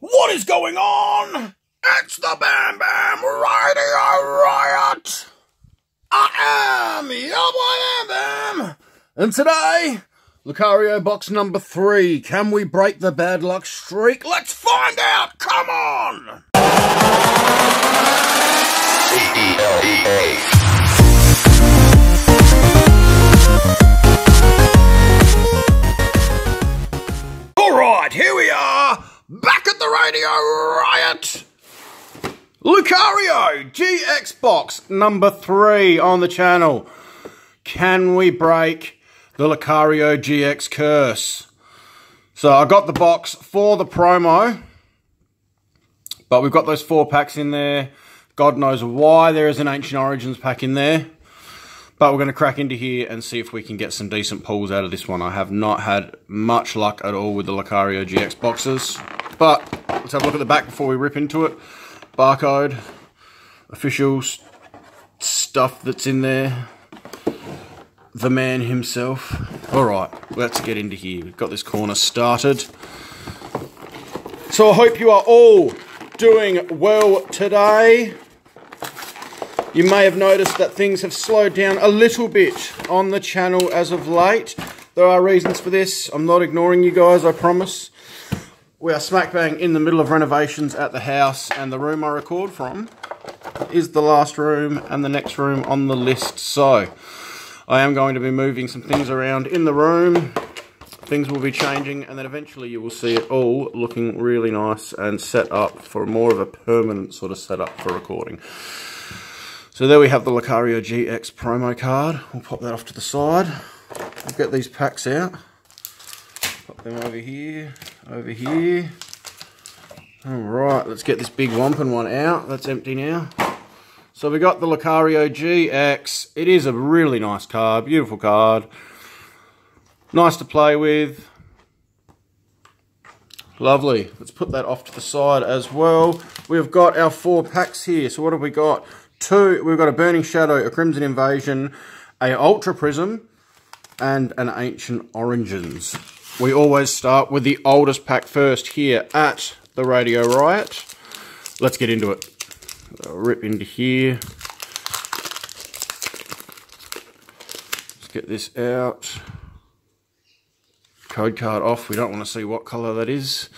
What is going on? It's the Bam Bam Radio Riot. I am your boy Bam Bam. And today, Lucario box number three. Can we break the bad luck streak? Let's find out. Come on. C-E-L-E-A. GX box number three on the channel. Can we break the Lucario GX curse? So I got the box for the promo, but we've got those four packs in there. God knows why there is an Ancient Origins pack in there. But we're going to crack into here and see if we can get some decent pulls out of this one. I have not had much luck at all with the Lucario GX boxes. But let's have a look at the back before we rip into it. Barcode, official stuff that's in there. The man himself. Alright, let's get into here. We've got this corner started. So I hope you are all doing well today. You may have noticed that things have slowed down a little bit on the channel as of late. There are reasons for this. I'm not ignoring you guys, I promise. We are smack bang in the middle of renovations at the house and the room I record from is the last room and the next room on the list. So I am going to be moving some things around in the room. Things will be changing and then eventually you will see it all looking really nice and set up for more of a permanent sort of setup for recording. So there we have the Lucario GX promo card. We'll pop that off to the side. We'll get these packs out. Pop them over here, over here. Alright, let's get this big Whomping one out. That's empty now. So we got the Lucario GX. It is a really nice card, beautiful card. Nice to play with. Lovely. Let's put that off to the side as well. We've got our four packs here. So what have we got? Two, we've got a Burning Shadow, a Crimson Invasion, a Ultra Prism, and an Ancient Origins. We always start with the oldest pack first here at the Radio Riot. Let's get into it. I'll rip into here. Let's get this out. Code card off. We don't want to see what colour that is.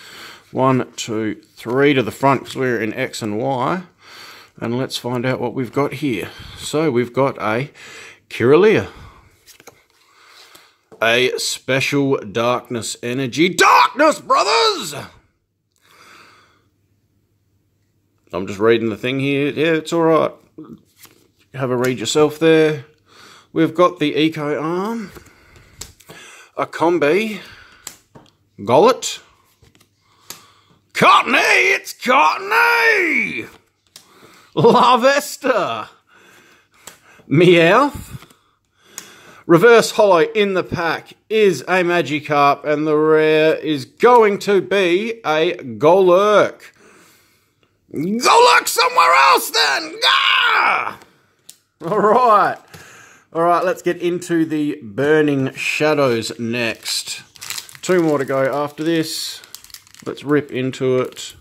One, two, three to the front because we're in X and Y. And let's find out what we've got here. So we've got a Kirlia. A special darkness energy. Darkness, brothers! I'm just reading the thing here. Yeah, it's alright. Have a read yourself there. We've got the Eco Arm. A Combee. Golett. Cottonee! It's Cottonee! Larvesta. Meowth. Reverse Holo in the pack is a Magikarp, and the rare is going to be a Golurk. Go look somewhere else then! Ah! Alright. Alright, let's get into the Burning Shadows next. Two more to go after this. Let's rip into it.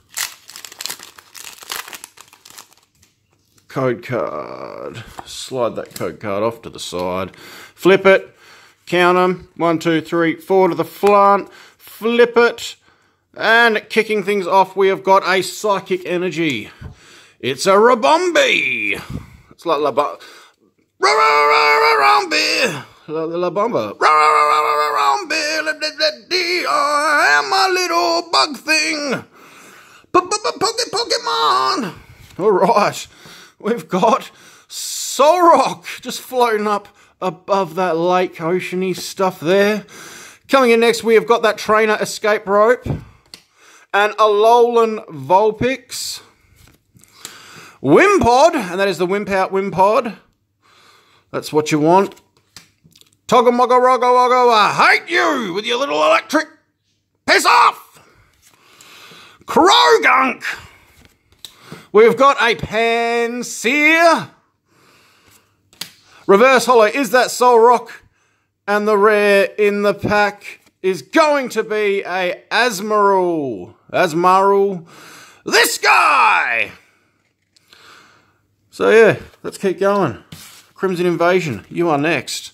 code card. Slide that code card off to the side. Flip it. Count them. One, two, three, four to the front. Flip it. And kicking things off, we have got a Psychic Energy. It's a Rabombi. It's like La Ribombee. La Bomba. I am a little bug thing. Pokemon. All right we've got Solrock just floating up above that lake oceany stuff there. Coming in next, we have got that Trainer Escape Rope and Alolan Vulpix. Wimpod, and that is the Wimp Out Wimpod. That's what you want. Toggamogo Rogo Rogo, I hate you with your little electric. Piss off! Croagunk! We've got a Pansear. Reverse Holo, is that Solrock. And the rare in the pack is going to be a Asmonrel. Azumarill, this guy! So yeah, let's keep going. Crimson Invasion, you are next.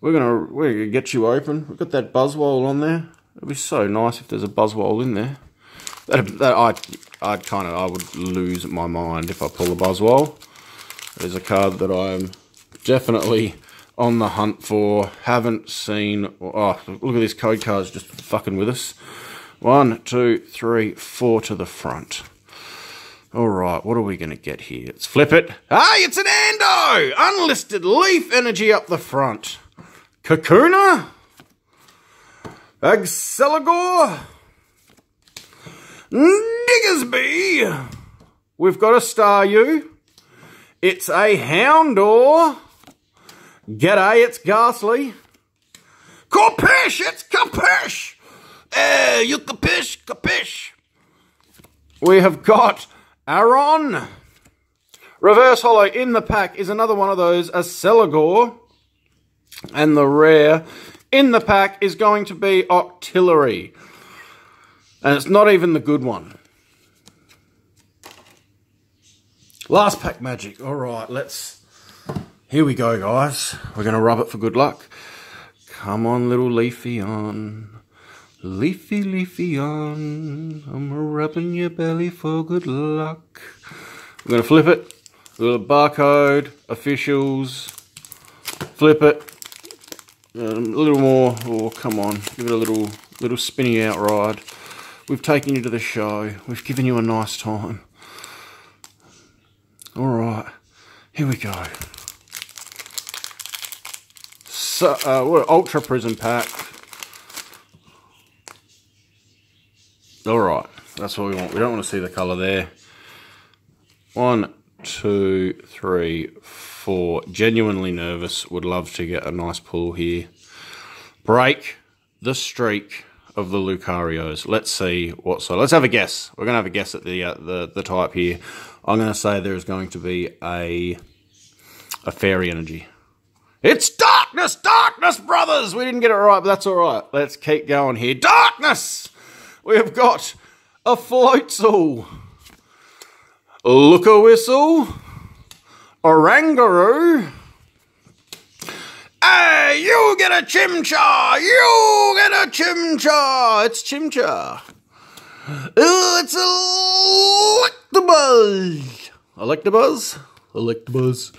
We're gonna we're gonna get you open. We've got that Buzzwole on there. It'd be so nice if there's a Buzzwole in there. That, that I I'd kind of I would lose my mind if I pull a Buzzwole. There's a card that I'm definitely on the hunt for. Haven't seen. Oh, look at this code card's just fucking with us. One, two, three, four to the front. All right, what are we going to get here? Let's flip it. Hey, it's an Ando! Unlisted Leaf Energy up the front. Kakuna? Accelgor? Diggersby? We've got a Staryu. It's a Houndour. G'day, it's Gastly. Corphish, it's Capish! Eh, you capish, capish. We have got Aron. Reverse Holo in the pack is another one of those, a Celigor. And the rare in the pack is going to be Octillery. And it's not even the good one. Last pack magic. All right, let's... Here we go, guys. We're going to rub it for good luck. Come on, little leafy on. Leafy, leafy on. I'm rubbing your belly for good luck. I'm going to flip it. A little barcode, officials. Flip it. Um, a little more. Oh, come on. Give it a little, little spinny out ride. We've taken you to the show. We've given you a nice time. All right. Here we go. So, uh, what Ultra Prism Pack. All right, that's what we want. We don't want to see the color there. One, two, three, four. Genuinely nervous. Would love to get a nice pull here. Break the streak of the Lucarios. Let's see what so. Let's have a guess. We're gonna have a guess at the uh, the the type here. I'm gonna say there is going to be a a fairy energy. It's darkness, darkness, brothers. We didn't get it right, but that's all right. Let's keep going here. Darkness we've got a Floatzel, look a Whistle, Oranguru. Hey, you get a Chimchar! You get a Chimchar! It's Chimchar. Ooh, it's a Electabuzz! Electabuzz? Electabuzz.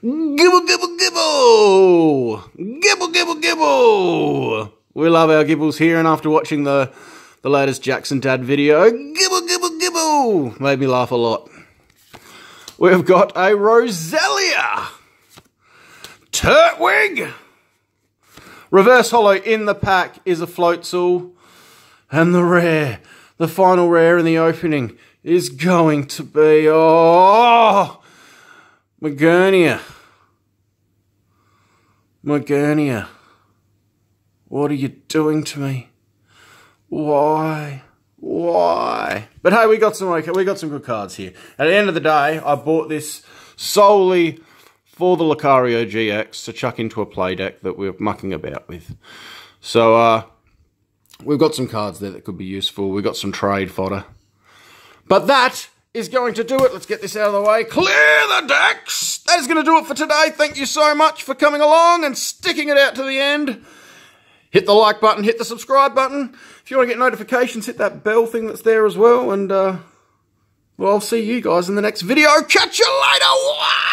Gibble, gibble, gibble! Gibble, gibble, gibble! We love our gibbles here, and after watching the the latest Jackson Dad video. Gibble, gibble, gibble! Made me laugh a lot. We've got a Roselia. Turtwig. Reverse Holo in the pack is a Floatzel. And the rare, the final rare in the opening is going to be, oh, Magernia. Magernia. What are you doing to me? Why? Why? But hey, we got some okay, we got some good cards here. At the end of the day, I bought this solely for the Lucario GX to chuck into a play deck that we're mucking about with. So uh we've got some cards there that could be useful. We've got some trade fodder. But that is going to do it. Let's get this out of the way. Clear the decks! That is going to do it for today. Thank you so much for coming along and sticking it out to the end. Hit the like button, hit the subscribe button. If you want to get notifications, hit that bell thing that's there as well. And, uh, well, I'll see you guys in the next video. Catch you later.